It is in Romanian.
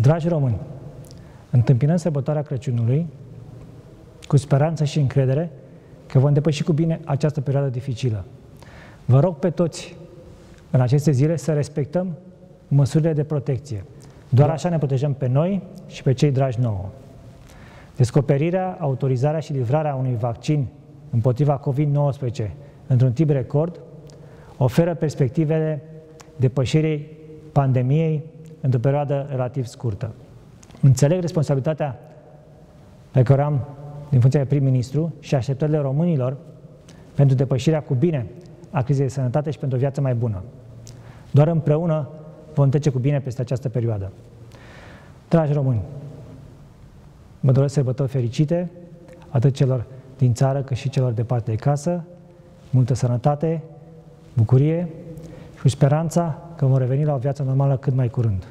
Dragi români, întâmpinăm sărbătoarea Crăciunului cu speranță și încredere că vom depăși cu bine această perioadă dificilă. Vă rog pe toți în aceste zile să respectăm măsurile de protecție. Doar așa ne protejăm pe noi și pe cei dragi nouă. Descoperirea, autorizarea și livrarea unui vaccin împotriva COVID-19 într-un timp record oferă perspectivele depășirii pandemiei într-o perioadă relativ scurtă. Înțeleg responsabilitatea pe care o am din funcția de prim-ministru și așteptările românilor pentru depășirea cu bine a crizei de sănătate și pentru o viață mai bună. Doar împreună vom trece cu bine peste această perioadă. Dragi români, mă doresc sărbători fericite, atât celor din țară cât și celor departe de casă, multă sănătate, bucurie și speranța că vom reveni la o viață normală cât mai curând.